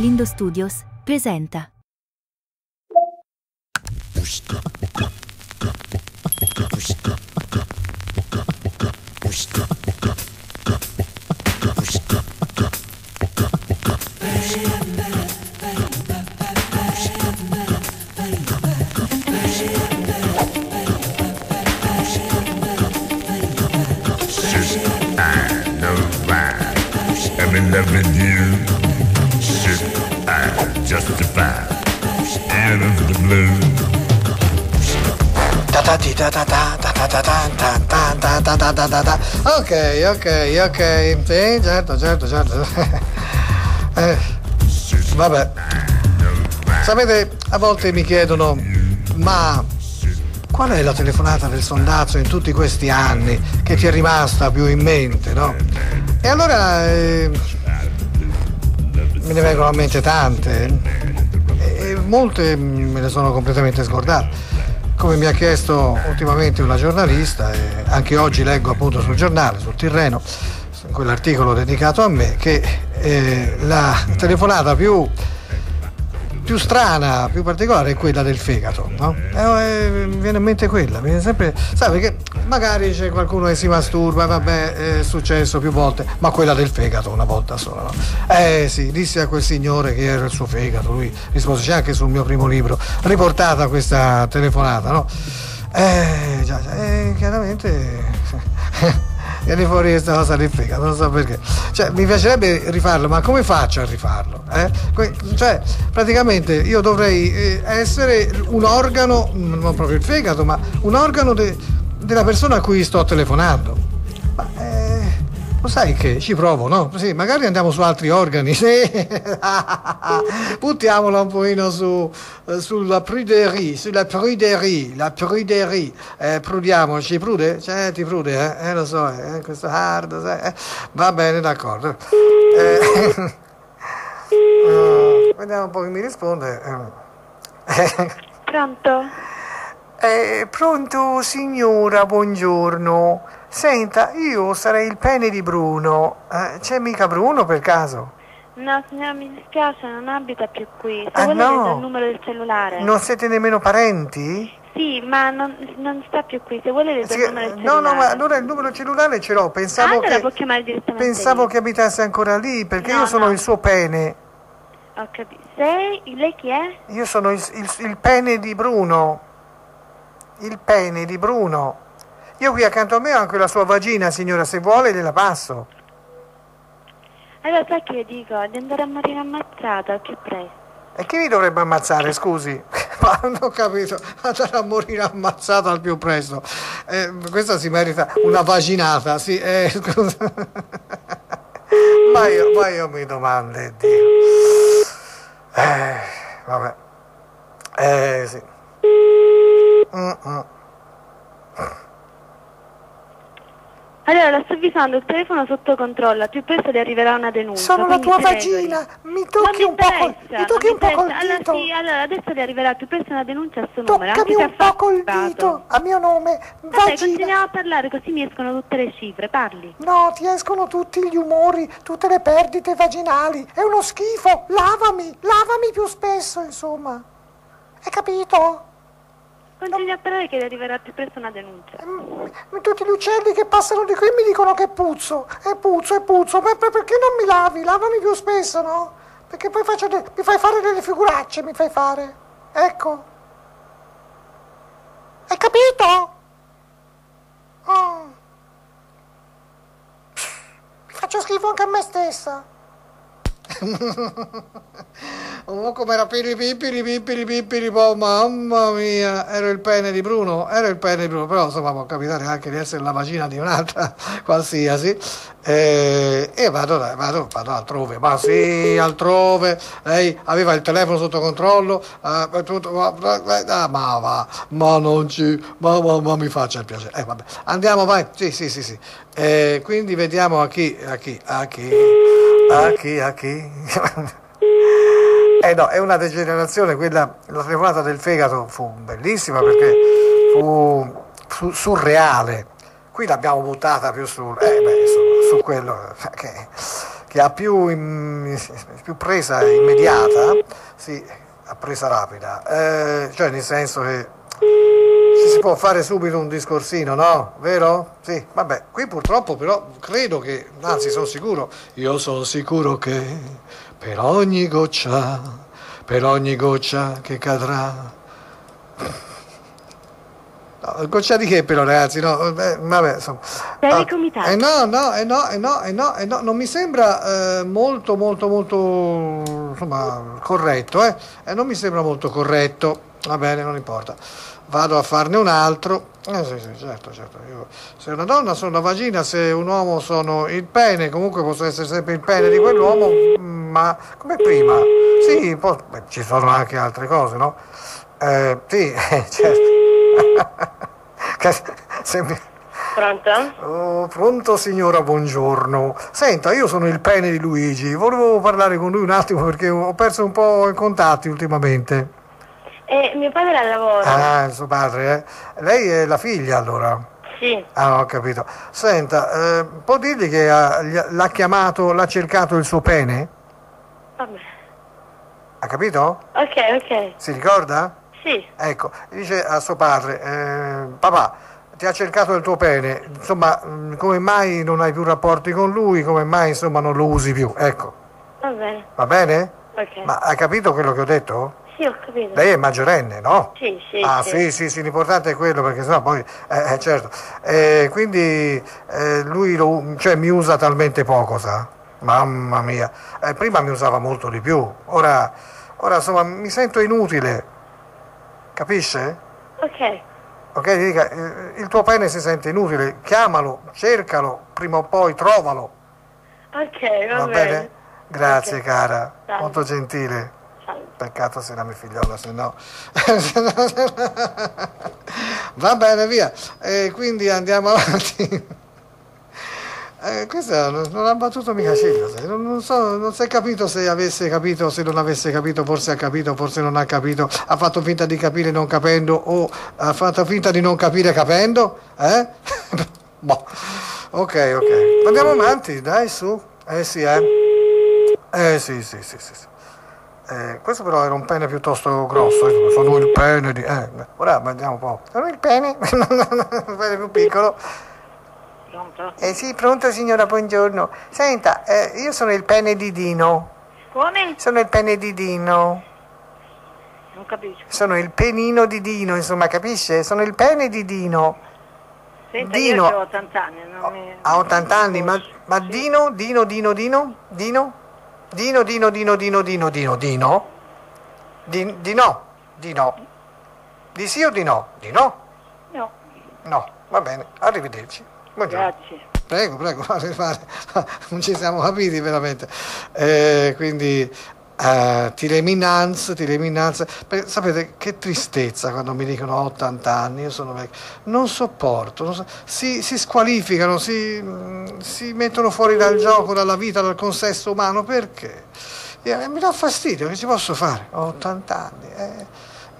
Lindo Studios presenta. Busca, busca, busca, busca, busca. Ok, ok, ok. Sì, certo, certo, certo. Eh, vabbè. Sapete, a volte mi chiedono, ma qual è la telefonata del sondazzo in tutti questi anni che ti è rimasta più in mente, no? E allora eh, me ne vengono a mente tante e molte me ne sono completamente scordate. Come mi ha chiesto ultimamente una giornalista, e anche oggi leggo appunto sul giornale, sul Tirreno, quell'articolo dedicato a me, che eh, la telefonata più, più strana, più particolare è quella del fegato, no? Eh, eh, viene in mente quella, viene sempre. Sai, perché magari c'è qualcuno che si masturba, vabbè, è successo più volte, ma quella del fegato una volta sola, no? Eh sì, dissi a quel signore che era il suo fegato, lui rispose, c'è anche sul mio primo libro, riportata questa telefonata, no? Eh, già, eh, chiaramente. Viene fuori questa cosa del fegato, non so perché. Cioè, mi piacerebbe rifarlo, ma come faccio a rifarlo? eh? Que- Cioè, praticamente io dovrei eh, essere un organo, non proprio il fegato, ma un organo de- della persona a cui sto telefonando. Ma eh, lo sai che ci provo, no? Sì, magari andiamo su altri organi. Sì. Buttiamola un pochino su, eh, sulla pruderie, sulla pruderie, la pruderie. Eh, prudiamoci, prude? Cioè, ti prude, eh? Eh, lo so, eh, questo hard, eh. Va bene, d'accordo. Eh, eh, vediamo un po' che mi risponde. Eh. Pronto? Eh, pronto signora, buongiorno. Senta, io sarei il pene di Bruno. Eh, c'è mica Bruno per caso? No, signora, mi dispiace, non abita più qui. Se Ah, vuole no? il numero del cellulare. Non siete nemmeno parenti? Sì, ma non, non sta più qui. Se vuole le Sì, il numero del no, cellulare. no, ma allora il numero cellulare ce l'ho. Pensavo, Ah, allora che, può chiamare direttamente pensavo che abitasse ancora lì, perché No, io sono no. il suo pene. Ho capito. Lei, lei chi è? Io sono il, il- il pene di Bruno. Il pene di Bruno. Io qui accanto a me ho anche la sua vagina, signora, se vuole gliela passo. Allora, sai che le dico? Di andare a morire ammazzata al più presto. E chi mi dovrebbe ammazzare, scusi? Ma non ho capito, andare a morire ammazzato al più presto. Eh, questa si merita una vaginata, sì. eh, scusa. ma, io, ma io mi domando, Dio. Eh, vabbè. Eh, sì. Mm-mm. Allora, la sto avvisando, il telefono sotto controllo, al più presto le arriverà una denuncia. Sono la quindi tua vagina, mi Non tocchi mi un po' col, interessa, mi tocchi non un po' col interessa. dito. Allora, sì, allora adesso le arriverà al più presto una denuncia a suo numero, anche Toccami se un po' col dito, a mio nome, Vabbè, vagina. continuiamo a parlare così mi escono tutte le cifre, parli. No, ti escono tutti gli umori, tutte le perdite vaginali. È uno schifo. Lavami, lavami più spesso, insomma. Hai capito? Continui a parlare che arriverà più presto una denuncia. Mm, Tutti gli uccelli che passano di qui mi dicono che puzzo. E puzzo, e puzzo. Ma perché non mi lavi? Lavami più spesso, no? Perché poi de- mi fai fare delle figuracce, mi fai fare. Ecco. Hai capito? Oh. Mi faccio schifo anche a me stessa. Oh, com'era piripipiri pipiri po, mamma mia, ero il pene di Bruno, ero il pene di Bruno, però insomma può capitare anche di essere la vagina di un'altra qualsiasi. Eh, e vado, vado, vado altrove, ma sì, altrove. Lei aveva il telefono sotto controllo, eh, tutto, ma, ma va, ma non ci, ma, ma, ma mi faccia il piacere. Eh, vabbè. Andiamo, vai, sì, sì, sì, sì. Eh, quindi vediamo a chi, a chi, a chi, a chi, a chi. Eh no, è una degenerazione, quella, la telefonata del fegato fu bellissima perché fu, fu surreale. Qui l'abbiamo buttata più sul, eh beh, insomma, su quello che, che ha più, in- più presa immediata, sì, ha presa rapida, eh, cioè nel senso che ci si può fare subito un discorsino, no? Vero? Sì, vabbè, qui purtroppo però credo che, anzi sono sicuro, io sono sicuro che per ogni goccia, per ogni goccia che cadrà... No, goccia di che però ragazzi, no, eh, vabbè, insomma. Ah. Eh no, no, eh no, eh no, eh no, eh no, non mi sembra eh, molto, molto, molto, insomma, corretto, eh? Eh, non mi sembra molto corretto, va bene, non importa. Vado a farne un altro. Eh sì, sì, certo, certo. Io, se una donna sono la vagina, se un uomo sono il pene, comunque posso essere sempre il pene di quell'uomo, mm, ma come prima. Sì, poi, beh, ci sono anche altre cose, no? Eh, sì, certo. Che sembri- Pronto? Oh, pronto signora, buongiorno. Senta, io sono il pene di Luigi, volevo parlare con lui un attimo perché ho perso un po' i contatti ultimamente. Eh, mio padre al lavoro. Ah, il suo padre, eh? Lei è la figlia allora? Sì. Ah, ho capito. Senta, eh, può dirgli che ha- ha- l'ha chiamato, l'ha cercato il suo pene? Vabbè. Ha capito? Ok, ok. Si ricorda? Sì. Ecco, dice a suo padre, eh, papà, ti ha cercato il tuo pene, insomma, mh, come mai non hai più rapporti con lui, come mai insomma non lo usi più? Ecco, Va bene. va bene? Ok. Ma hai capito quello che ho detto? Sì, ho capito. Lei è maggiorenne, no? Sì, sì. Ah sì, sì, sì, l'importante è quello perché sennò poi, eh, eh, certo, Eh, quindi eh, lui lo- cioè, mi usa talmente poco, sa? Mamma mia, Eh, prima mi usava molto di più, ora, ora insomma mi sento inutile, capisce? Ok. Ok, gli dica, eh, il tuo pene si sente inutile, chiamalo, cercalo, prima o poi trovalo, Ok, va, va bene? Grazie Ok. cara, Dai. molto gentile. Peccato se era mia figliola, se no. Va bene, via. E quindi andiamo avanti. Eh, questa non, ha battuto mica ciglio, non, non so, non si è capito se avesse capito, se non avesse capito, forse ha capito, forse non ha capito, ha fatto finta di capire non capendo o ha fatto finta di non capire capendo, eh? boh. Ok, ok. Andiamo avanti, dai, su. Eh sì, eh. Eh sì, sì, sì, sì. sì. Eh, questo però era un pene piuttosto grosso, sono il pene di... Eh, ora vediamo un po'. Sono il pene, un pene più piccolo. Pronto? Eh sì, pronto signora, buongiorno. Senta, eh, io sono il pene di Dino. Come? Sono il pene di Dino. Non capisco. Sono il penino di Dino, insomma, capisce? Sono il pene di Dino. Senta, Dino. io ho 80 anni, non mi... Ha 80 anni, ma, ma Dino, Dino, Dino, Dino? Dino? Dino, Dino, Dino, Dino, Dino, Dino, Dino? Di, di no, di no. Di sì o di no? Di no? No, No, va bene, arrivederci. Buongiorno. grazie. Prego, prego, non ci siamo capiti veramente. Eh, quindi, eh, tireminanza, tireminanza. Perché, sapete che tristezza quando mi dicono ho 80 anni, io sono vecchio. Non sopporto, non so- si, si squalificano, si, mm, si mettono fuori dal gioco, dalla vita, dal consesso umano. Perché? Eh, mi dà fastidio, che ci posso fare? Ho 80 anni. eh.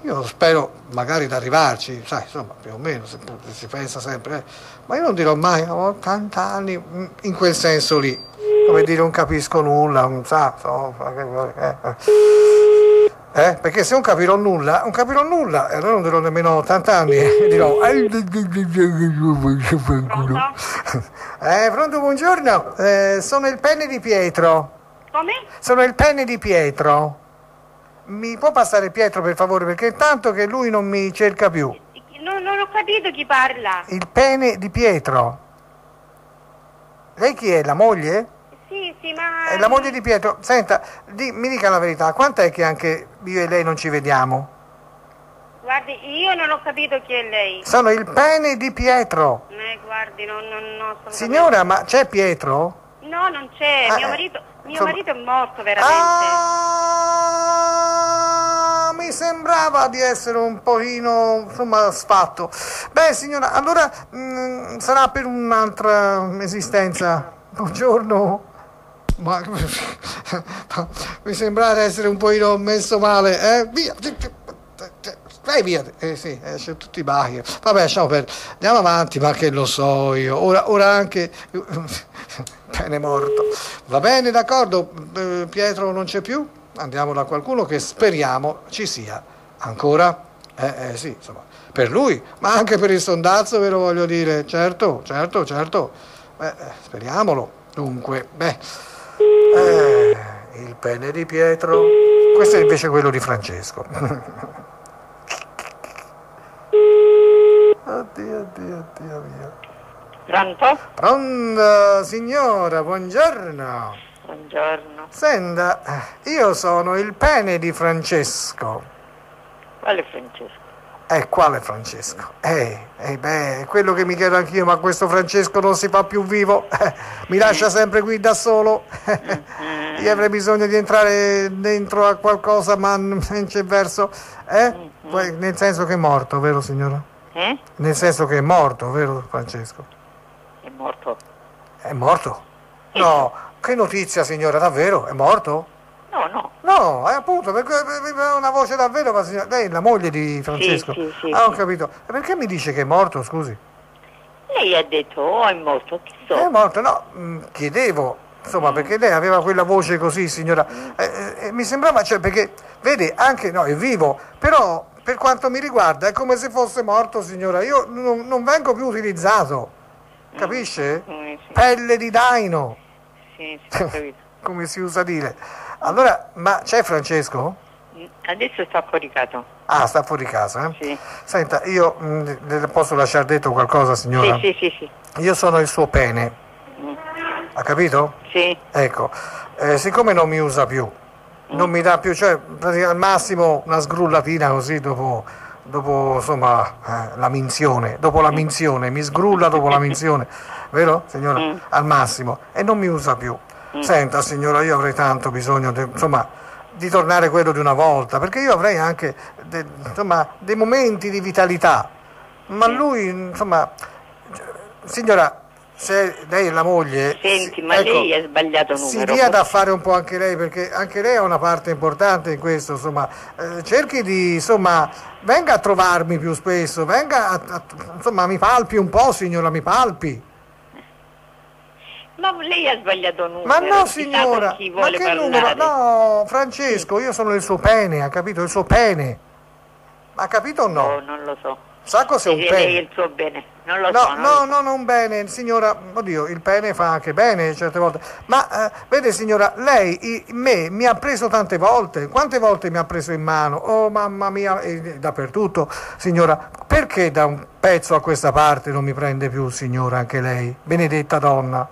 Io spero magari di arrivarci, sai, insomma, più o meno, si, si pensa sempre, eh. ma io non dirò mai, ho 80 anni, mm, in quel senso lì, come dire, non capisco nulla, non sa, so, eh, eh. Eh, perché se non capirò nulla, non capirò nulla, e allora non dirò nemmeno 80 anni, e dirò... Pronto? Eh, pronto, buongiorno, Eh, sono il penne di Pietro, Come? sono il penne di Pietro. Mi può passare Pietro per favore, perché tanto che lui non mi cerca più. Non, non ho capito chi parla. Il pene di Pietro. Lei chi è? La moglie? Ma... È la moglie di Pietro. Senta, di- mi dica la verità, quant'è che anche io e lei non ci vediamo? Guardi, io non ho capito chi è lei. Sono il pene di Pietro. Eh, guardi, non, non, non Signora, ma c'è Pietro? No, non c'è. Ah, mio eh, marito, mio insomma- marito è morto, veramente. Ah, mi sembrava di essere un pochino, insomma, sfatto. Beh, signora, allora mm, sarà per un'altra esistenza. Buongiorno. Ma mi sembra di essere un pochino messo male, eh? Via. Vai via, eh sì, eh, c'è tutti bachi. Vabbè, lasciamo per. Andiamo avanti, ma che lo so io. Ora, ora anche. pene morto. Va bene, d'accordo, eh, Pietro non c'è più? Andiamo da qualcuno che speriamo ci sia ancora. Eh, eh sì, insomma, per lui, ma anche per il sondazzo ve lo voglio dire, certo, certo, certo. Eh, eh, speriamolo. Dunque, beh, eh, il pene di Pietro, questo è invece quello di Francesco. oddio, oddio, oddio mio. Pronto? Pronto, signora, buongiorno. Buongiorno. Senta, io sono il pene di Francesco. Quale Francesco? Eh, quale Francesco? Eh, eh beh, è quello che mi chiedo anch'io, ma questo Francesco non si fa più vivo? Eh, mi lascia sempre qui da solo? io avrei bisogno di entrare dentro a qualcosa, ma non c'è verso. Eh? Poi, Nel senso che è morto, vero signora? Eh? Nel senso che è morto, vero Francesco? È morto? È morto? No, che notizia signora, davvero? È morto? No, no. No, è appunto, perché è una voce davvero, signora- lei è la moglie di Francesco? Sì, sì, sì, ah, ho capito. E perché mi dice che è morto, scusi? Lei ha detto, oh, è morto, chi so? È morto, no, mm, chiedevo, insomma, perché lei aveva quella voce così, signora. Eh, eh, eh, mi sembrava, cioè, perché, vede, anche, no, è vivo, però per quanto mi riguarda è come se fosse morto, signora. Io non, non vengo più utilizzato, capisce? Mm, Pelle di daino, sì, sì, ho capito. come si usa dire. Allora, ma c'è Francesco? Mm, Adesso sta coricato. Ah, sta fuori casa, eh? Sì. Senta, io mm, le posso lasciare detto qualcosa, signora? Sì, sì, sì, sì. Io sono il suo pene, Mm. ha capito? Sì, Ecco, eh, siccome non mi usa più, non mi dà più, cioè al massimo una sgrullatina così dopo, dopo insomma, eh, la minzione, dopo la minzione, mi sgrulla dopo la minzione, vero signora? Mm. Al massimo, e non mi usa più. Senta signora, io avrei tanto bisogno, de- insomma, di tornare quello di una volta, perché io avrei anche de- insomma, dei momenti di vitalità, ma lui, insomma, signora, se lei è la moglie... senti, si- ma ecco, lei ha sbagliato si numero. dia da fare un po' anche lei perché anche lei ha una parte importante in questo, insomma, Eh, cerchi di, insomma, venga a trovarmi più spesso, venga a, a- insomma, mi palpi un po' signora, mi palpi. Ma lei ha sbagliato numero. Ma no signora, chi ma che parlare. numero? No, Francesco, io sono il suo pene, ha capito? Il suo pene. Ha capito o Oh, no? non lo so. Sa cos'è un Dice lei pene? il suo bene. Non lo No, so. non no, lo so. no, non bene, signora, oddio, il pene fa anche bene certe volte, ma eh, vede signora, lei i- me mi ha preso tante volte, quante volte mi ha preso in mano? Oh mamma mia, e dappertutto, signora, perché da un pezzo a questa parte non mi prende più, signora, anche lei, benedetta donna?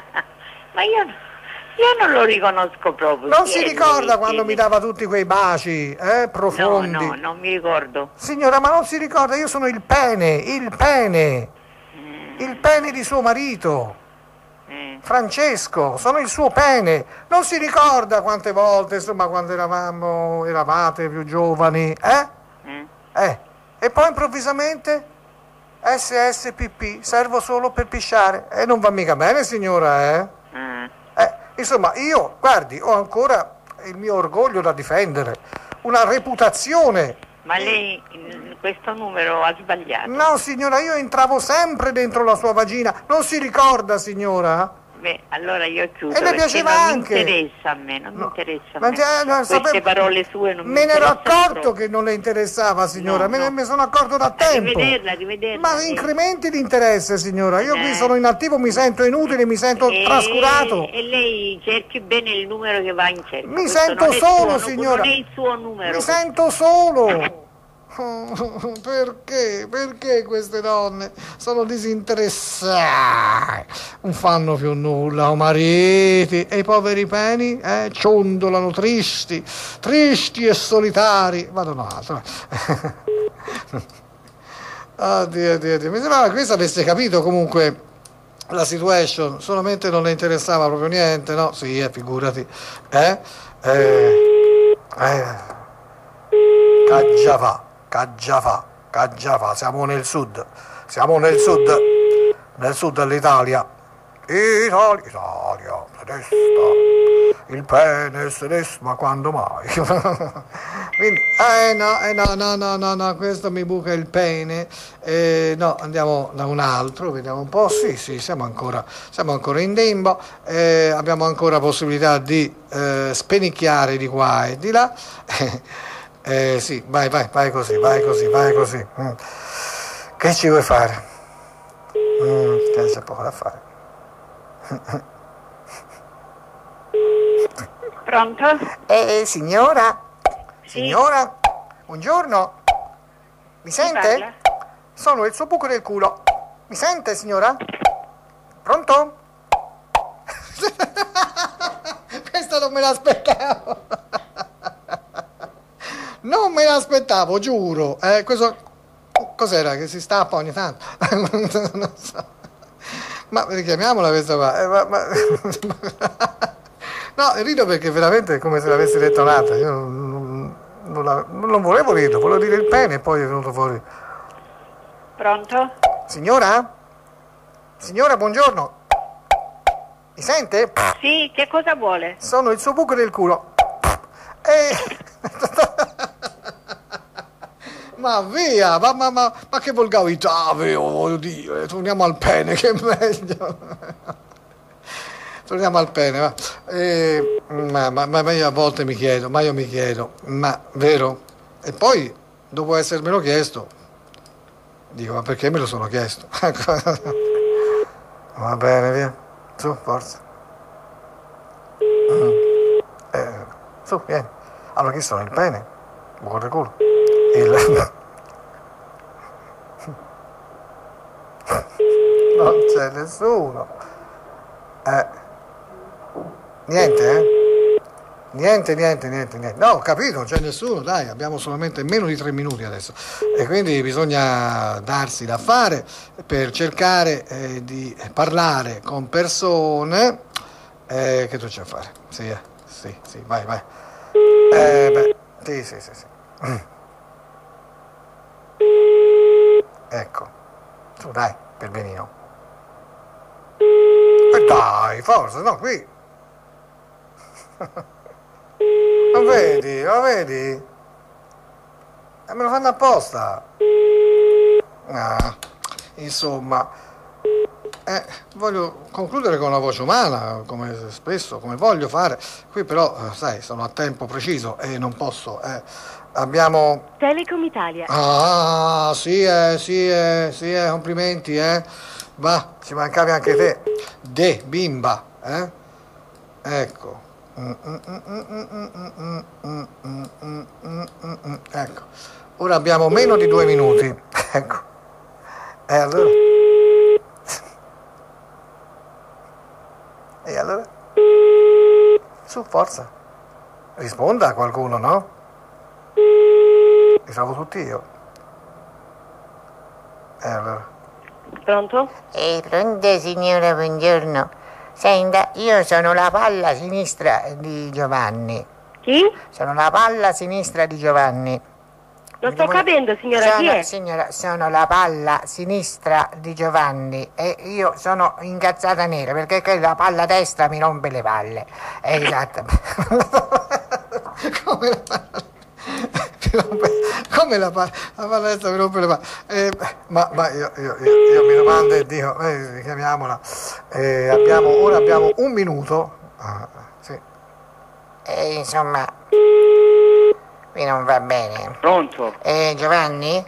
Ma io, io non lo riconosco proprio. Non si ricorda lei? quando mi dava tutti quei baci, eh, No, profondi? no, non mi ricordo. Signora, ma non si ricorda, io sono il pene, il pene, il pene di suo marito. Eh, Francesco, sono il suo pene. Non si ricorda quante volte, insomma, quando eravamo, eravate più giovani, eh? eh. Eh. E poi improvvisamente SSPP, servo solo per pisciare. E non va mica bene, signora, eh? Ah, Eh, insomma, io, guardi, ho ancora il mio orgoglio da difendere, una reputazione. Ma lei mm, questo numero ha sbagliato. No, signora, io entravo sempre dentro la sua vagina. Non si ricorda, signora? Beh, allora io chiudo. E le piaceva non anche. mi interessa a me, non mi No, interessa a ma me. no, Queste sapevo- parole sue non mi Me ne ero accorto che non le interessava, signora, No, me ne no. me sono accorto da tempo. Arrivederla, arrivederla. Ma sì. incrementi di interesse, signora. Io qui Eh. sono inattivo, mi sento inutile, mi sento E- trascurato. E lei cerchi bene il numero che va in cerca. Mi Questo sento non solo, suo, signora. Non è il suo numero. Mi sento solo. Perché? Perché queste donne sono disinteressate? Non fanno più nulla, o mariti. E i poveri peni, eh, ciondolano tristi, tristi e solitari. Vado un altro. Oddio, oddio, oddio. Mi sembrava che questo avesse capito comunque la situation, solamente non le interessava proprio niente, no? Sì, eh, figurati. Eh? Eh, eh. Caggiava, caggiava, caggiava, siamo nel sud, siamo nel sud, nel sud dell'Italia. Italia, Italia, tedesca, il pene se ne s- ma quando mai? Quindi, eh no, eh no, no, no, no, no, questo mi buca il pene. Eh, no, andiamo da un altro, vediamo un po'. Sì, sì, siamo ancora, siamo ancora in limbo, eh, abbiamo ancora possibilità di eh, spenicchiare di qua e di là. Eh, sì, vai, vai, vai così, vai così, vai così. Mm. Che ci vuoi fare? Mm, c'è poco da fare. Pronto? Eh, signora? Sì. Signora? Buongiorno? Mi sente? parla? Sono il suo buco del culo. Mi sente, signora? Pronto? Questo non me l'aspettavo. Non me l'aspettavo, giuro. Eh, questo cos'era che si stappa ogni tanto? non so. Ma richiamiamola questa qua. Eh, ma- ma- No, rido perché veramente è come se l'avessi detonata. Io non, non- non la- non volevo ridere, volevo dire il pene e poi è venuto fuori. Pronto? Signora? Signora, buongiorno. Mi sente? Sì, che cosa vuole? Sono il suo buco del culo. E... ma via, ma, ma, ma, ma che volgarità, voglio dire. Torniamo al pene, che è meglio. Torniamo al pene, va. Eh, ma, ma, ma io a volte mi chiedo, ma io mi chiedo, ma vero? E poi, dopo essermelo chiesto, dico, ma perché me lo sono chiesto? Va bene, via. Su, forza. Mm. Eh, su, vieni. Allora, chi sono? Il pene? Del culo? Il... non c'è nessuno. Eh. Niente, eh? Niente, niente, niente, niente. No, ho capito, non c'è nessuno, dai, abbiamo solamente meno di tre minuti adesso. E quindi bisogna darsi da fare per cercare eh, di parlare con persone. Eh, che tu c'è a fare? Sì, eh, sì, sì, vai, vai. Eh, beh, sì, sì, sì, sì. Ecco, su dai, per benino. E dai, forza, no, qui. Ma vedi, ma vedi? E me lo fanno apposta. Ah, insomma, eh, voglio concludere con la voce umana, come spesso, come voglio fare. Qui però, sai, sono a tempo preciso e non posso. Eh. Abbiamo... Telecom Italia. Ah, sì, eh, sì, eh, sì, eh, complimenti, eh. Va, ci mancavi anche te. De, bimba, eh. Ecco. Ecco. Ora abbiamo meno di due minuti. Ecco. E allora... E allora? Su, forza. Risponda a qualcuno, no? Li trovo tutti io. E allora? Pronto? Eh, pronto signora, buongiorno. Senta, io sono la palla sinistra di Giovanni. Chi? Sono la palla sinistra di Giovanni. Non sto capendo, signora, chi sono, è? signora, sono la palla sinistra di Giovanni e io sono incazzata nera perché la palla destra mi rompe le palle. Eh, esatto. Come la palla? Come la palla? La palla destra mi rompe le palle. Eh, ma ma io, io- io- io mi domando e dico, eh, chiamiamola. Eh, abbiamo, ora abbiamo un minuto. Ah, sì. E insomma, qui non va bene. Pronto? Eh, Giovanni?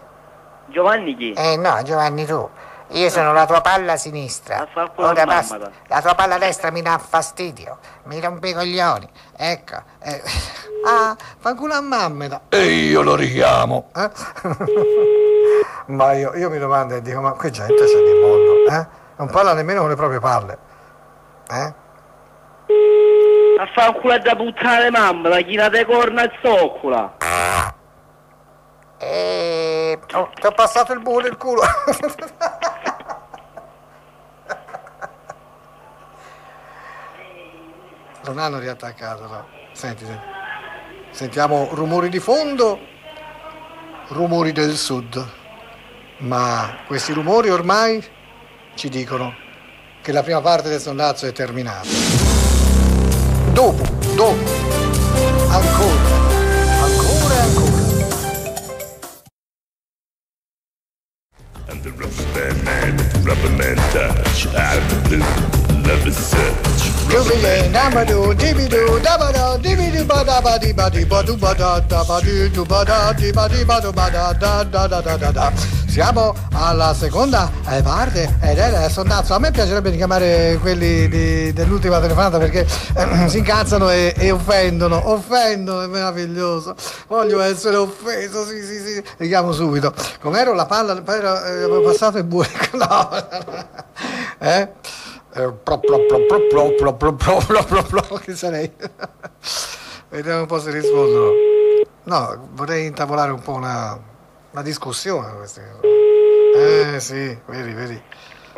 Giovanni chi? Eh no, Giovanni tu. Io sono la tua palla sinistra. Ora basta. mamma, La tua palla destra mi dà fastidio. Mi rompe i coglioni. Ecco. eh. Ah, fa culo a mammeta. E io lo richiamo. eh? ma io, io mi domando e dico, ma qui gente c'è nel mondo, eh? Non parla nemmeno con le proprie palle. Eh? A fare un culo da puttane mamma, la china de corna e zoccola. E... Oh, ti ho passato il buco del culo. non hanno riattaccato, no. Senti, senti. Sentiamo rumori di fondo, rumori del sud. Ma questi rumori ormai ci dicono che la prima parte del sondazzo è terminata. Dopo, dopo, ancora, ancora e ancora. I'm the rubber man, rubber man touch. Blue, love is such. Jubile, namadu, dibidu, dabada, dibidu, bada, badi, badi, badu, bada, da, badi, du, bada, di, badi, badu, bada, da, da, da, da, da, da. siamo alla seconda parte ed è il sondaggio. A me piacerebbe richiamare quelli di, dell'ultima telefonata perché eh, si incazzano e, e, offendono, offendono, è meraviglioso. Voglio essere offeso, sì, sì, sì. Richiamo subito. Com'ero la palla, poi eh, passato e buco. No. Eh? Che sarei? Vediamo un po' se rispondono. No, vorrei intavolare un po' una una discussione. queste. Eh sì, vedi, vedi.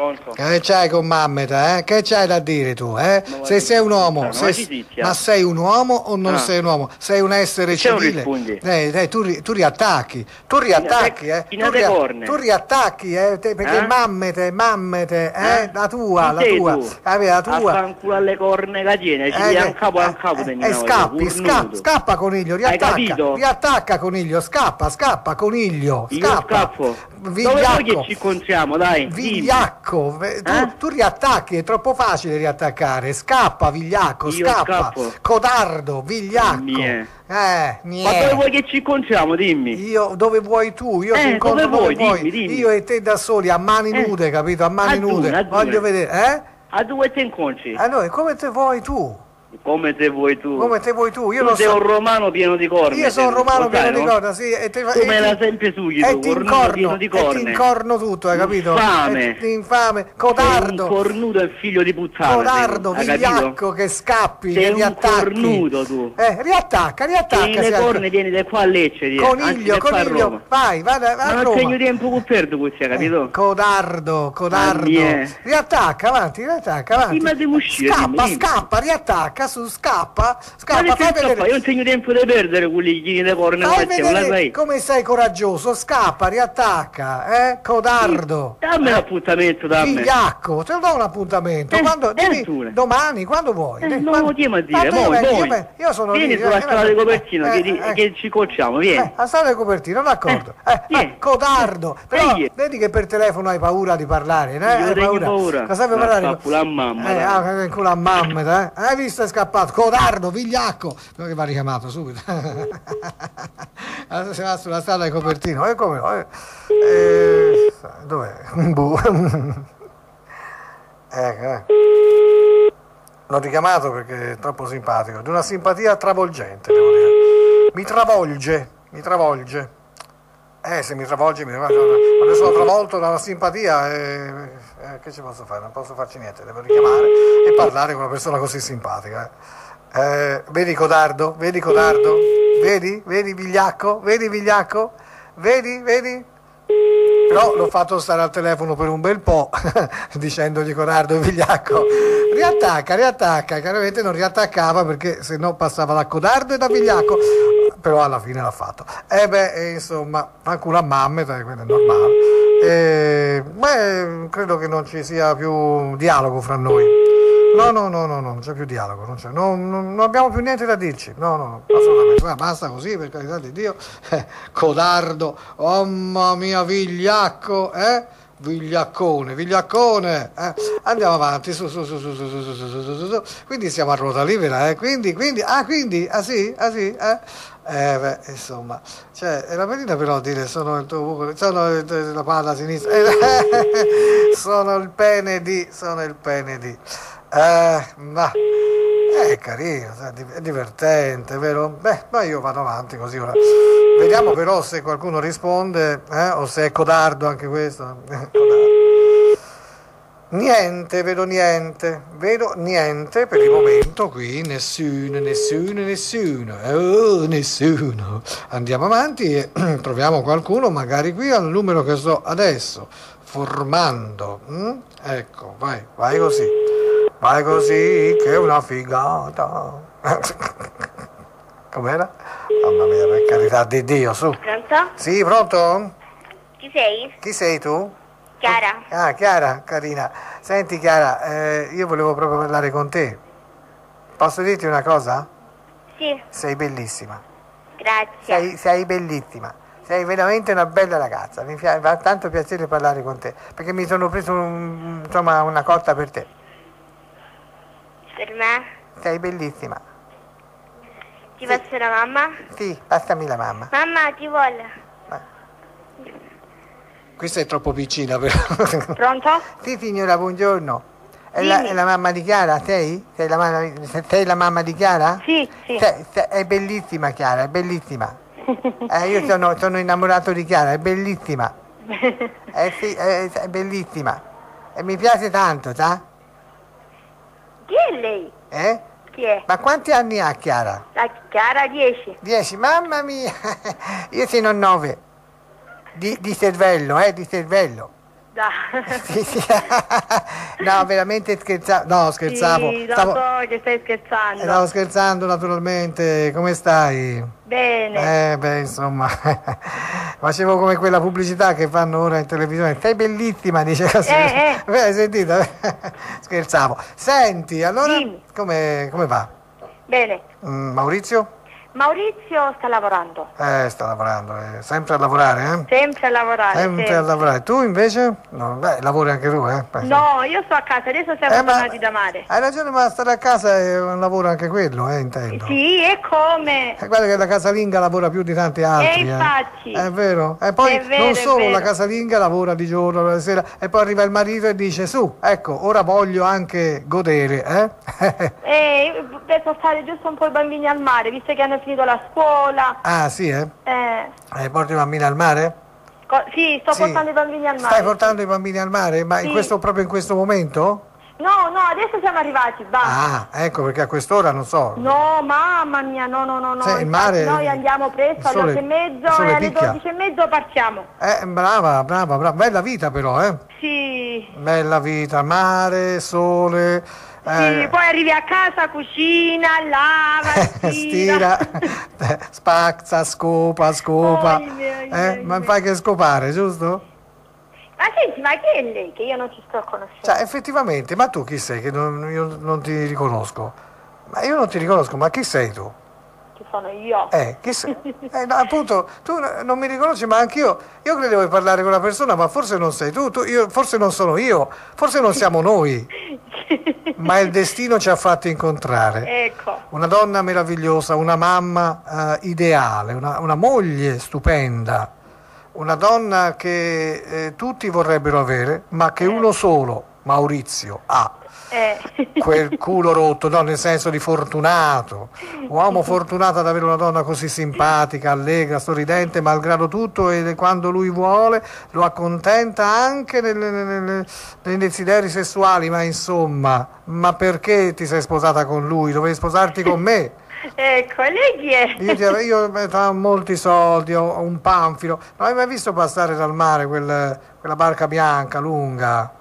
Pronto? Che c'hai con Mammeta, eh? Che c'hai da dire tu, eh? Se sei un uomo, ma se- ma sei un uomo o non Ah. sei un uomo? Sei un essere non civile. Eh, dai, tu, tu riattacchi, tu riattacchi, eh? Tu, ria- tu riattacchi, eh? te- perché Eh? mammete, mammete, eh? Eh? La tua, la tua, tu? eh, la tua. fanculo alle corne che tiene, ci Eh, eh, a capo a eh, capo eh, eh, scappi, sca- scappa coniglio, riattacca, riattacca coniglio, scappa, scappa coniglio, Io scappa. scappo. Dove Vigliacco. che ci incontriamo, dai? Vigliacco, ve- tu, Eh? tu riattacchi, è troppo facile riattaccare. Scappa, vigliacco, Io scappa. scappo. Codardo, vigliacco. Mie. Eh, Ma niente. dove vuoi che ci incontriamo, dimmi? Io dove vuoi tu? Io Eh, ti incontro dove vuoi? Dimmi, dimmi. Io e te da soli, a mani Eh. nude, capito? A mani A nude. a due. Voglio vedere, eh? A dove ti incontri? Allora, come te vuoi tu? Come te vuoi tu? Come te vuoi tu? Io tu non sei so. un romano pieno di corna. Io sono un romano pieno di corna, sì, e te, Tu e la sempre sugli, e tu, cornuto pieno di e ti incorno tutto, hai capito? Infame. E infame, Sei un codardo, cornuto e figlio di puttana. codardo, sei, vigliacco che scappi, Sei che un riattacchi. cornuto tu. Eh, riattacca, Tieni riattacca. le sì, corne, vieni da qua a Lecce, Coniglio, coniglio, vai, vada, va Ma a non Roma. tengo tempo che perdo questo, capito? Eh, codardo, codardo. Riattacca, avanti, riattacca, avanti. Sì, ma devo uscire, Scappa, scappa, riattacca, su, scappa, scappa, fai vedere. fa? Io non tengo tempo di perdere con gli chini di corne Fai la vedere sai? come sei coraggioso, scappa, riattacca, eh? Codardo. Dammi l'appuntamento, dammi. Figliacco, te lo do un appuntamento. Eh, quando, eh, dimmi, domani, quando vuoi. Eh, Dai, non lo chiamo a dire, Tanto io moi, moi. io io sono Vieni lì. sulla eh, strada eh, di Copertino, eh, che, eh, che ci cocciamo, eh, vieni. a strada di copertino, d'accordo. Eh, eh, vieni. codardo. Però vedi che per telefono hai paura di parlare, eh? Io Hai paura. Vuoi Ma parlare? fa culo a mamma, Eh, dai. ah, che culo a mamma, eh? Hai visto scappato? Codardo, vigliacco. Quello che va richiamato subito. Adesso si va sulla strada di copertino. E come no? Eh, eh, dov'è? Ecco, eh. L'ho richiamato perché è troppo simpatico, di una simpatia travolgente, devo dire. Mi travolge, mi travolge. Eh, se mi travolge, mi travolge. Quando sono travolto da una simpatia, eh, eh, che ci posso fare? Non posso farci niente, devo richiamare e parlare con una persona così simpatica. eh. Eh, vedi Codardo? Vedi Codardo? Vedi? Vedi Vigliacco? Vedi Vigliacco? Vedi? Vedi? Però l'ho fatto stare al telefono per un bel po', dicendogli Corardo e Vigliacco, riattacca, riattacca, chiaramente non riattaccava perché se no passava da Codardo e da Vigliacco, però alla fine l'ha fatto. E beh, eh, insomma, fa culo a mamme, dai, quello è normale. Eh, beh, credo che non ci sia più dialogo fra noi. No, no, no, no, no, non c'è più dialogo, non, c'è, no, no, non abbiamo più niente da dirci. No, no, no, assolutamente. Guarda, basta così, per carità di Dio. Eh, codardo, oh mamma mia, vigliacco, eh? Vigliaccone, vigliaccone, eh? Andiamo avanti, su, su, su, su, su, su, su, su, su, su. Quindi siamo a ruota libera, eh? Quindi, quindi, ah, quindi, ah sì, ah sì, eh? Eh beh, insomma, cioè, è la pedina però dire sono il tuo buco, sono il- la palla a sinistra, eh, sono il pene di, sono il pene di. Eh, ma è carino, è divertente, vero? Beh, ma io vado avanti così ora. Vediamo però se qualcuno risponde, eh, o se è codardo anche questo. Codardo. Niente, vedo niente, vedo niente per il momento qui, nessuno, nessuno, nessuno, oh, nessuno. Andiamo avanti e troviamo qualcuno, magari qui al numero che so adesso, formando. mm? Ecco, vai, vai così, vai così, che è una figata. Com'era? Mamma mia, per carità di Dio, su. Pronto? Sì, pronto? Chi sei? Chi sei tu? Chiara. Ah, Chiara, carina. Senti Chiara, eh, io volevo proprio parlare con te. Posso dirti una cosa? Sì, Sei bellissima. grazie. Sei, sei bellissima. Sei veramente una bella ragazza. Mi fa, tanto piacere parlare con te. Perché mi sono preso un- insomma, una cotta per te. Per me? Sei bellissima. Ti passo la mamma? Sì, passami la mamma. Mamma ti vuole. Questa è troppo piccina però. Pronto? sì signora, buongiorno. È la, è la mamma di Chiara, sei? Sei la, mamma, sei la mamma di Chiara? Sì, sì. Sei- sei- è bellissima Chiara, è bellissima. Eh, io sono, sono innamorato di Chiara, è bellissima. Eh sì, è, è bellissima. E mi piace tanto, sa? Chi è lei? Eh? Chi è? Ma quanti anni ha Chiara? La Chiara 10. Dieci, mamma mia! Io ho nove. Di, di cervello, eh, di cervello. Sì, sì. no, veramente scherzavo. No, scherzavo. Sì, Stavo, so che stai scherzando. stavo scherzando naturalmente. Come stai? Bene. Eh, beh, insomma, facevo come quella pubblicità che fanno ora in televisione. Sei bellissima, dice così. Eh, Beh, hai sentito? Scherzavo. Senti, allora, come, come va? Bene. Mm, Maurizio? Maurizio sta lavorando. Eh, sta lavorando, eh, sempre a lavorare, eh? Sempre a lavorare. Sempre sempre. a lavorare. Tu invece? No, beh, lavori anche tu, eh? Beh, No, io sto a casa, adesso siamo Eh, tornati da mare. Hai ragione, ma stare a casa è un lavoro anche quello, eh, intendo. Sì, e come? Eh, guarda che la casalinga lavora più di tanti altri. Eh, infatti. È vero. E poi vero, non solo la casalinga lavora di giorno, la sera, e poi arriva il marito e dice su, ecco, ora voglio anche godere, eh? Eh, per portare giusto un po' i bambini al mare, visto che hanno finito la scuola. ah, sì, eh? Eh, Eh, porti i bambini al mare? co- sì, sto Sì. portando i bambini al mare. Stai portando i bambini al mare? Ma in Sì. questo, proprio in questo momento? No, no, adesso siamo arrivati, basta. Ah, ecco, perché a quest'ora non so. No, mamma mia, no, no, no, no. Sì, il mare- Noi andiamo presto alle sole- 8 e mezzo e alle picchia. 12 e mezzo partiamo. Eh, brava, brava, brava. Bella vita però, eh? Sì, Bella vita, mare, sole. Sì, eh, poi arrivi a casa, cucina, lava, stira, spazza, scopa, scopa. Eh, oime. ma fai che scopare, giusto? Ma senti, ma chi è lei che io non ci sto conoscendo? Cioè, effettivamente, ma tu chi sei che non, io non ti riconosco? Ma io non ti riconosco, ma chi sei tu? Ci sono io. Eh, chi sei? Eh, appunto, tu non mi riconosci, ma anch'io, io credevo di parlare con una persona, ma forse non sei tu, tu io, forse non sono io, forse non siamo noi, ma il destino ci ha fatto incontrare. Ecco. Una donna meravigliosa, una mamma eh, ideale, una, una moglie stupenda, una donna che eh, tutti vorrebbero avere, ma che uno solo, Maurizio, ha. Eh. Quel culo rotto, no, nel senso di fortunato, uomo fortunato ad avere una donna così simpatica, allegra, sorridente, malgrado tutto, e quando lui vuole lo accontenta anche nelle- nelle- nei desideri sessuali, ma insomma, ma perché ti sei sposata con lui? Dovevi sposarti con me? Ecco, lei chi è? Io, io eh, ho molti soldi, ho, ho un panfilo. Non hai mai visto passare dal mare quel- quella barca bianca, lunga?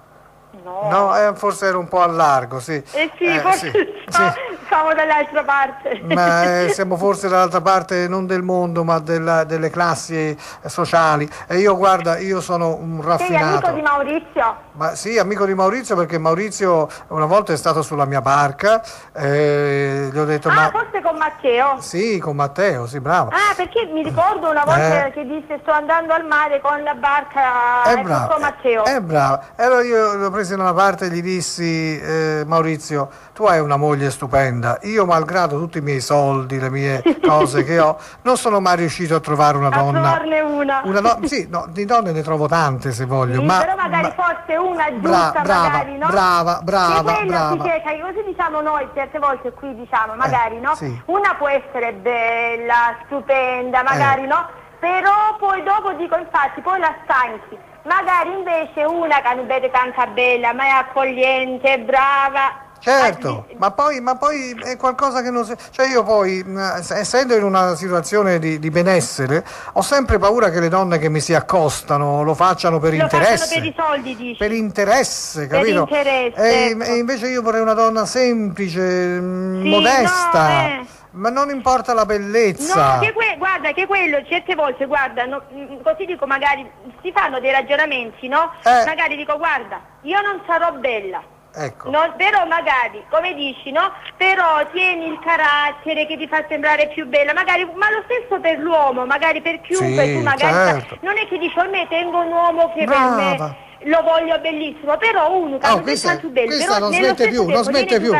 No. No, eh, forse era un po' a largo, sì. Eh sì, Eh, forse sì, sì. Siamo dall'altra parte. Ma eh, siamo forse dall'altra parte non del mondo, ma della- delle classi eh, sociali. E io, guarda, io sono un Sei amico raffinato. di Maurizio? Ma sì, amico di Maurizio, perché Maurizio una volta è stato sulla mia barca, eh, gli ho detto, Ah, ma... forse con Matteo? Sì, con Matteo, sì, bravo. Ah, perché mi ricordo una volta Eh. che disse sto andando al mare con la barca ecco, bravo, con Matteo. è bravo. E allora io l'ho preso da una parte e gli dissi, eh, Maurizio, tu hai una moglie stupenda. Io, malgrado tutti i miei soldi, le mie cose che ho, non sono mai riuscito a trovare una A donna. trovarne una. Una do- sì, no, di donne ne trovo tante se voglio, Sì, ma, però magari ma- forse una Bra- giusta brava, magari, no? brava, brava, Che brava. che così diciamo noi certe volte qui diciamo, magari no? sì. Una può essere bella, stupenda, magari Eh. no? Però poi dopo dico infatti, poi la stanchi. Magari invece una che non vede tanta bella, ma è accogliente, brava. Certo, ma poi, ma poi è qualcosa che non si... Cioè io poi, mh, essendo in una situazione di, di benessere, ho sempre paura che le donne che mi si accostano lo facciano per Lo interesse. facciano per i soldi, dici. per interesse, Per capito? interesse, e, ecco. e invece io vorrei una donna semplice, mh, Sì, modesta, no, eh. ma non importa la bellezza. No, che guarda che quello certe volte, guarda, no, mm, così dico magari si fanno dei ragionamenti, no? Eh. Magari dico guarda, io non sarò bella, ecco. No, però magari, come dici, no? Però tieni il carattere che ti fa sembrare più bella, magari, ma lo stesso per l'uomo, magari per chiunque, Sì, tu magari certo. non è che dici a me tengo un uomo che Brava. per me lo voglio bellissimo, però uno che Oh, questa, più bello, questa però non smette più, non tempo smette tieni più.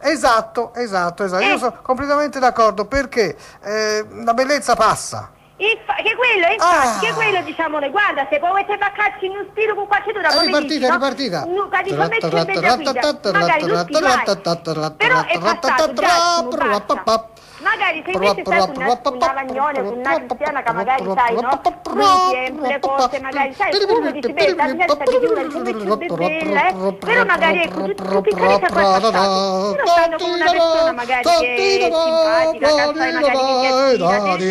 Esatto, esatto, esatto. Io Eh. sono completamente d'accordo perché eh, la bellezza passa. Infa- che quello, infatti, Ah. che quello diciamo noi, guarda, se poi mettere a cazzo in un stilo con qualche dura, come ripartita, dici, no? ripartita. In guida, magari tutti vai. Però è passato, già. Magari se invece con una, un lavagnone, con una cristiana che magari sai, no? Tiempo, le cose, magari sai, uno dice, beh, la gente di una come più bella, eh? Però magari ecco, tutti tutti quelli che passati, però stanno con una persona magari che è simpatica, che sai, magari che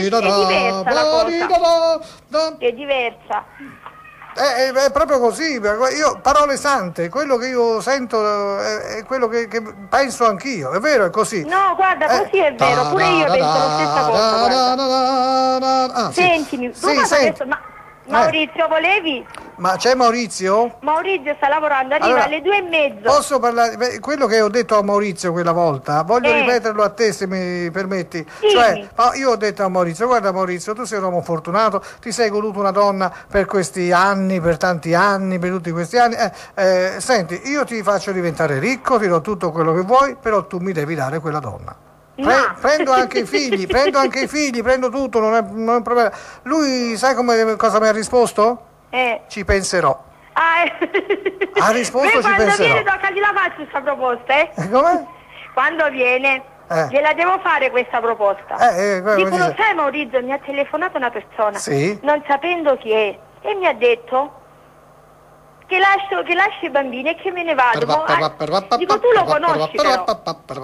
è diversa la cosa, è diversa. È, è- è proprio così, io, parole sante, quello che io sento eh, è, è quello che, che penso anch'io, è vero, è così. No, guarda, così è vero, pure io penso la stessa cosa. Ah, sì. Sentimi, tu Sì, cosa senti. adesso, ma Maurizio volevi? Ma c'è Maurizio? Maurizio sta lavorando, arriva Allora, alle due e mezzo. Posso parlare? beh, Quello che ho detto a Maurizio quella volta, voglio Eh. ripeterlo a te se mi permetti. Dimmi. Cioè, ah, io ho detto a Maurizio, guarda Maurizio, tu sei un uomo fortunato, ti sei goduto una donna per questi anni, per tanti anni, per tutti questi anni. Eh, eh, senti, io ti faccio diventare ricco, ti do tutto quello che vuoi, però tu mi devi dare quella donna. Pre-. Prendo anche i figli, prendo anche i figli, prendo tutto, non è, non è un problema. Lui, sai come, cosa mi ha risposto? Eh. Ci penserò. Ah, eh. Ha risposto, Beh, ci quando penserò. viene tocca gliela faccio questa proposta, eh? Eh, Come? Quando viene Eh. gliela devo fare questa proposta. Eh, eh, Dico, lo sai Maurizio, mi ha telefonato una persona, Sì. non sapendo chi è, e mi ha detto che lascio, che lascio i bambini e che me ne vado. Mo- ah, Dico, tu lo conosci però.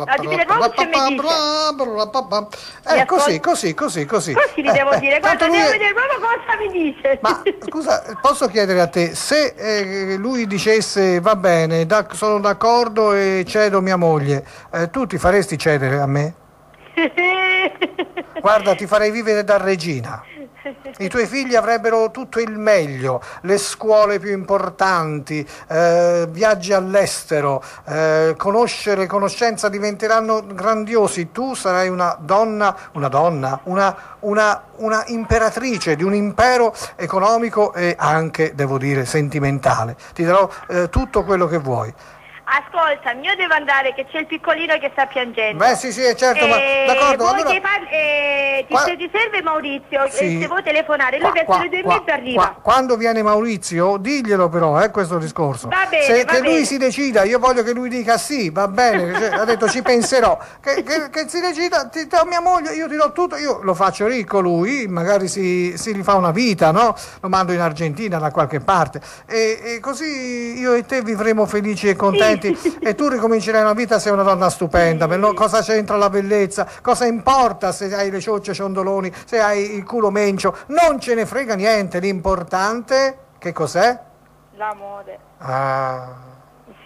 La di Pinerolo ce mi dice. Eh, così, così, così, così. Così gli devo dire, guarda, devo vedere proprio cosa mi dice. Ma scusa, posso chiedere a te, se eh, lui dicesse va bene, sono d'accordo e cedo mia moglie, eh, tu ti faresti cedere a me? Guarda, ti farei vivere da regina. I tuoi figli avrebbero tutto il meglio, le scuole più importanti, eh, viaggi all'estero, eh, conoscere, conoscenza diventeranno grandiosi. Tu sarai una donna, una donna, una, una, una imperatrice di un impero economico e anche, devo dire, sentimentale. Ti darò eh, tutto quello che vuoi. Ascolta, io devo andare che c'è il piccolino che sta piangendo. Beh, sì, sì, certo, ma Eh, d'accordo. vuoi allora- che par- eh, ti, Qua- se ti serve Maurizio, Sì. eh, se vuoi telefonare, lui verso le due e mezza arriva. qua- quando viene Maurizio, diglielo però, eh, questo discorso. Va bene, Se, va che lui bene. si decida, io voglio che lui dica sì, va bene, cioè, ha detto ci penserò. Che, che- che si decida, ti do mia moglie, io ti do tutto, io lo faccio ricco lui, magari si, si rifà una vita, no? Lo mando in Argentina da qualche parte. E, e così io e te vivremo felici e contenti e tu ricomincerai una vita sei una donna stupenda. no? Cosa c'entra la bellezza? Cosa importa se hai le ciocce ciondoloni, se hai il culo mencio? Non ce ne frega niente, l'importante che cos'è? L'amore. Ah,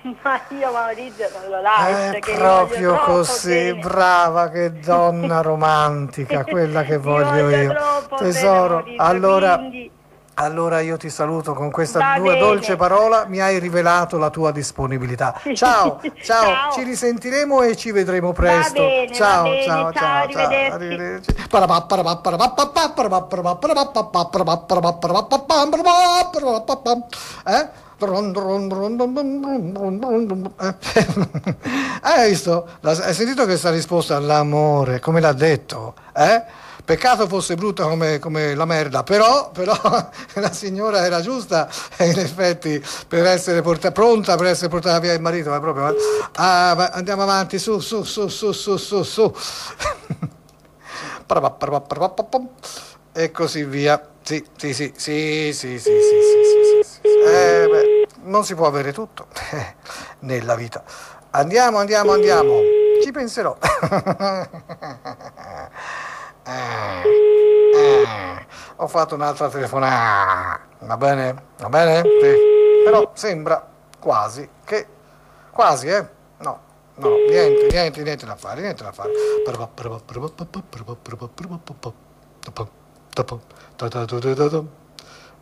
Ma io Maurizio non lo lascio, è li proprio così, bene. brava che donna romantica, quella che voglio voglio io. troppo bene, Tesoro, Maurizio, allora, quindi- allora io ti saluto con questa Va dolce parola, mi hai rivelato la tua disponibilità. Ciao, ciao, ciao. ci risentiremo e ci vedremo presto. Bene, ciao, bene, ciao, ciao, ciao, arrivederci. Hai visto? Hai sentito questa risposta all'amore, come l'ha detto? Eh? Peccato fosse brutta come, come la merda, però, però la signora era giusta e in effetti per essere porta- pronta per essere portata via il marito, ma proprio. eh. Ah, va- andiamo avanti, su, su, su, su, su, su, su. E così via. Sì, sì, sì, sì, sì, sì, sì, sì, sì, sì, sì. Eh, beh, non si può avere tutto eh, nella vita. Andiamo, andiamo, andiamo. Ci penserò. Eh, eh, ho fatto un'altra telefonata. Va bene? Va bene? Sì. Però sembra quasi che... Quasi, eh? No, no, niente, niente, niente da fare, niente da fare.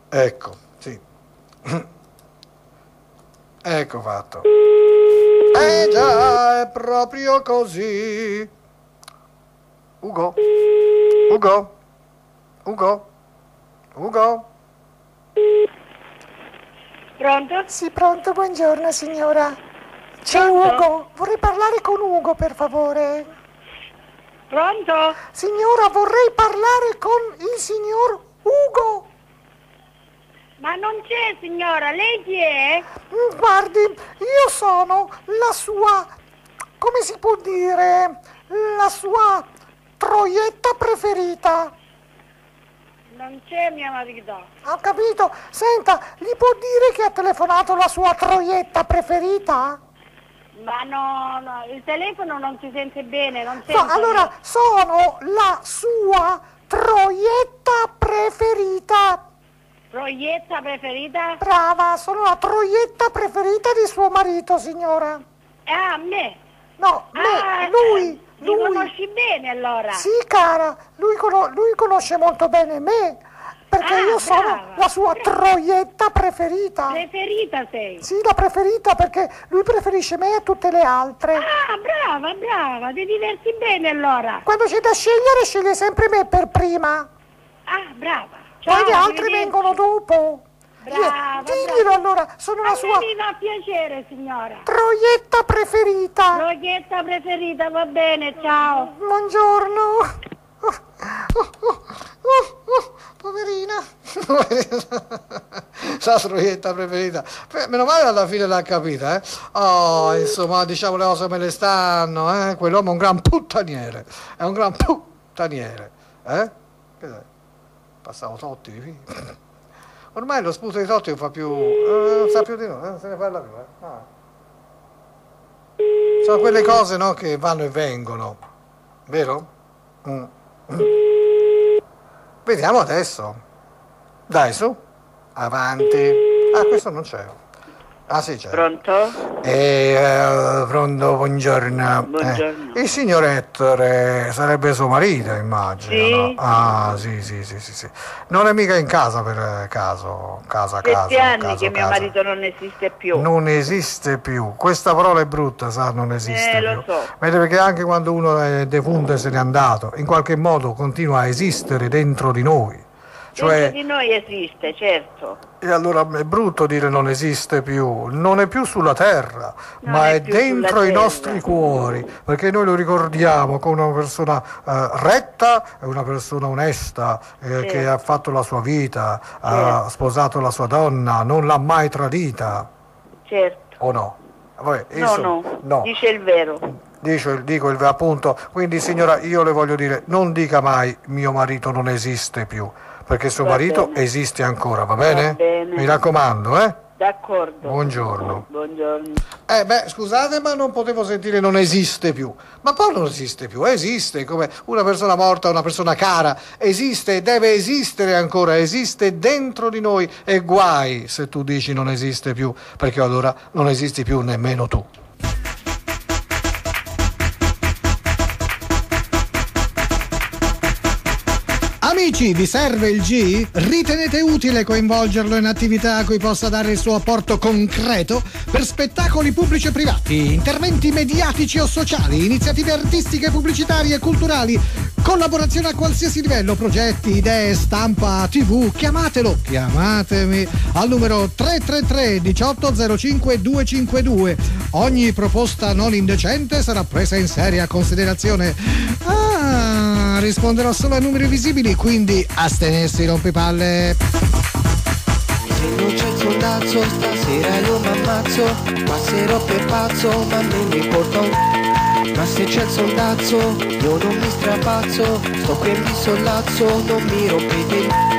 Ecco, sì. Ecco fatto. Eh già, è proprio così. Ugo? Ugo? Ugo? Ugo? Pronto? Sì, pronto, buongiorno signora. C'è Pronto? Ugo, vorrei parlare con Ugo per favore. Pronto? Signora, vorrei parlare con il signor Ugo. Ma non c'è signora, lei chi è? Mm, Guardi, io sono la sua, come si può dire, la sua troietta preferita. Non c'è mio marito. Ho capito? Senta, gli può dire che ha telefonato la sua troietta preferita? Ma no, no, il telefono non si sente bene, non No, sento. allora sono la sua troietta preferita. Proietta preferita? Brava, sono la troietta preferita di suo marito, signora. Ah, me. No, me, Ah, lui, Mi lui. conosci bene allora? Sì, cara, lui, cono- lui conosce molto bene me, perché Ah, io sono brava, la sua troietta preferita. Preferita sei? Sì, la preferita perché lui preferisce me a tutte le altre. Ah, brava, brava, ti diverti bene allora. Quando c'è da scegliere, sceglie sempre me per prima. Ah, brava. Ciao, Poi le altre vengono dopo. Brava, Diglielo brava. allora, sono la sua mi fa piacere, signora. troietta preferita. Proietta preferita, va bene, ciao. Buongiorno. Oh, oh, oh, Poverina. La troietta preferita. Meno male alla fine l'ha capita, eh. Oh, insomma, diciamo le cose me le stanno, eh. Quell'uomo è un gran puttaniere. È un gran puttaniere. Eh? Che? Passavo Totti. Ormai lo sputo di Totti non fa più. eh, non sa più di noi, eh, non se ne parla più, eh. Ah. Sono quelle cose, no, che vanno e vengono. Vero? Mm. Vediamo adesso. Dai, su. Avanti. Ah, questo non c'è. Ah, sì, c'è. Pronto? Eh, eh, pronto, buongiorno. Buongiorno. Eh, il signor Ettore sarebbe suo marito, immagino. Sì. no? Ah, sì, sì, sì, sì, sì. Non è mica in casa per caso. Casa, casa. Sette anni caso, che mio casa. marito non esiste più. Non esiste più. Questa parola è brutta, sa, non esiste Eh, lo più. so. Vede perché anche quando uno è defunto e se n'è andato, in qualche modo continua a esistere dentro di noi. Cioè, di noi esiste, certo. e allora è brutto dire non esiste più, non è più sulla terra, Non ma è è, dentro i terra. nostri cuori, perché noi lo ricordiamo come una persona eh, retta e una persona onesta eh, che ha fatto la sua vita, ha Certo. sposato la sua donna, non l'ha mai tradita, Certo. o no? Vabbè, No, no, no. dice il vero. Dico, dico il appunto, quindi signora io le voglio dire, non dica mai mio marito non esiste più, perché suo Va marito bene. esiste ancora, va bene? bene. Mi raccomando, eh? D'accordo. Buongiorno. Buongiorno. Eh beh, scusate, ma non potevo sentire non esiste più. Ma poi non esiste più, esiste come una persona morta, una persona cara, esiste, deve esistere ancora, esiste dentro di noi e guai se tu dici non esiste più, perché allora non esisti più nemmeno tu. Amici, vi serve il G? Ritenete utile coinvolgerlo in attività a cui possa dare il suo apporto concreto per spettacoli pubblici e privati, interventi mediatici o sociali, iniziative artistiche, pubblicitarie e culturali, collaborazione a qualsiasi livello, progetti, idee, stampa, tv, chiamatelo, chiamatemi al numero 333 1805 252. Ogni proposta non indecente sarà presa in seria considerazione. Ah, risponderò solo a numeri visibili, quindi astenersi rompipalle. Non c'è il soldazzo stasera io m'ammazzo Passerò per pazzo ma non mi importa un Ma se c'è il soldazzo io non mi strapazzo Sto qui e mi sollazzo non mi rompete il